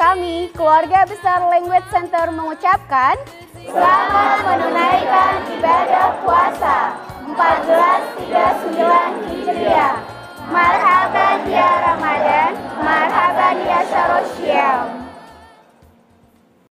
Kami, keluarga besar Language Center mengucapkan Selamat menunaikan ibadah puasa 1439 Hijriah. Marhaban ya Ramadan, marhaban ya Syarosyam.